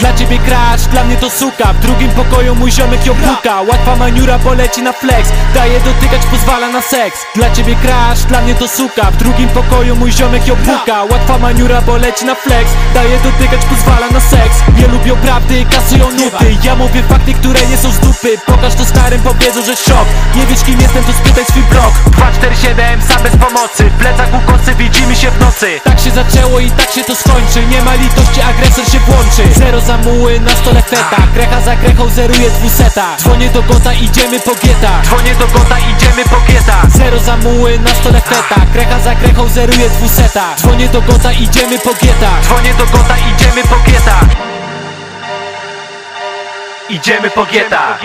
Dla ciebie crash, dla mnie to suka. W drugim pokoju mój ziomek ją puka. Łatwa maniura, bo leci na flex. Daje dotykać, pozwala na seks. Dla ciebie crash, dla mnie to suka. W drugim pokoju mój ziomek ją puka. Łatwa maniura, bo leci na flex. Daje dotykać, pozwala na seks. Nie lubią prawdy, kasują nuty. Ja mówię fakty, które nie są z dupy. Pokaż to starym, powiedzą, że szok. Nie wiesz kim jestem, to spytaj swój blok 247, sam bez pomocy. W plecach ukosy, widzimy się w nocy. Tak się zaczęło i tak się to skończy. Nie ma litości, agresor się włączy Zero zamuły na stole feta Krecha za krechą zeruje dwuseta Dzwonię do gota, idziemy po gieta Dzwonię do gota, idziemy po gieta Zero zamuły na stole feta Krecha za krechą zeruje dwuseta Dzwonię do gota, idziemy po gieta Dzwonię do gota, idziemy po gieta Idziemy po gieta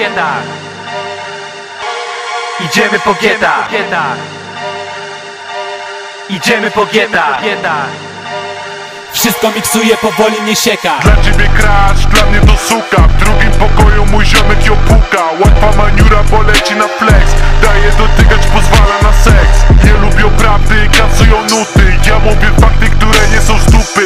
Idziemy po gieta Idziemy po gieta wszystko miksuje, powoli mnie sieka. Dla ciebie crash, dla mnie to suka. W drugim pokoju mój ziomek ją puka. Łatwa maniura, bo leci na flex. Daje dotykać, pozwala na seks. Nie lubią prawdy, kasują nuty. Ja mówię fakty, które nie są stupy.